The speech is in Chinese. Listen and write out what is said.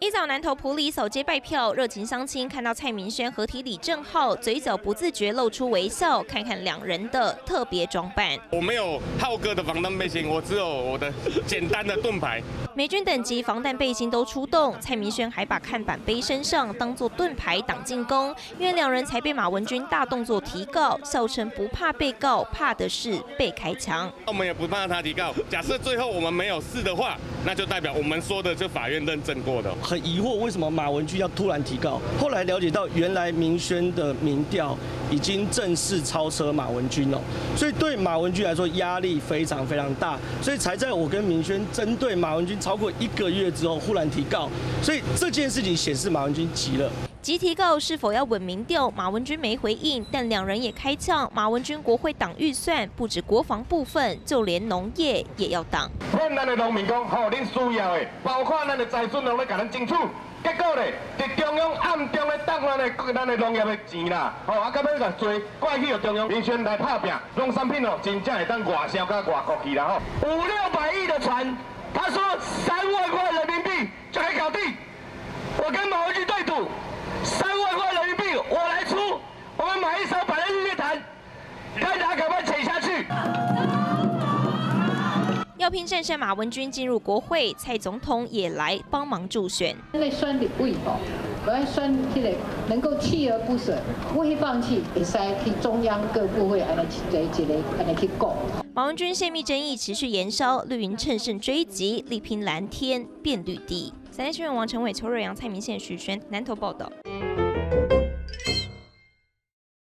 一早南投埔里扫街拜票，热情相亲，看到蔡明轩合体李正浩，嘴角不自觉露出微笑。看看两人的特别装扮，我没有浩哥的防弹背心，我只有我的简单的盾牌。美军等级防弹背心都出动，蔡明轩还把看板背身上，当做盾牌挡进攻。因为两人才被马文君大动作提告，笑称不怕被告，怕的是被开枪。我们也不怕他提告，假设最后我们没有事的话，那就代表我们说的就法院认证过的。很疑惑为什么马文君要突然提告，后来了解到原来明轩的民调已经正式超车马文君了，所以对马文君来说压力非常非常大，所以才在我跟明轩针对马文君。超过一个月之后，忽然提告，所以这件事情显示马文君急了。急提告是否要稳民调？马文君没回应，但两人也开枪。马文君国会党预算不止国防部分，就连农业也要挡。骗咱的农民工，吼，恁需要的，包括咱的财政拢咧甲咱争取。结果咧，伫中央暗中咧挡咱的咱的农业的钱啦，吼，啊，到尾个做怪去中央民选来拍拼，农产品哦，真正会当外销到外国去啦，吼，五六百亿的船。他说三万块人民币就可以搞定，我跟毛主席对赌，要拼战胜马文君进入国会，蔡总统也来帮忙助选。那个选立委哦，我要选起来能够锲而不舍，不会放弃，会使去中央各部会安尼一个一个安尼去讲。马文君泄密争议持续延烧，绿营趁胜追击，力拼蓝天变绿地。三立新闻王成伟、邱瑞阳、蔡明宪、许轩南投报道。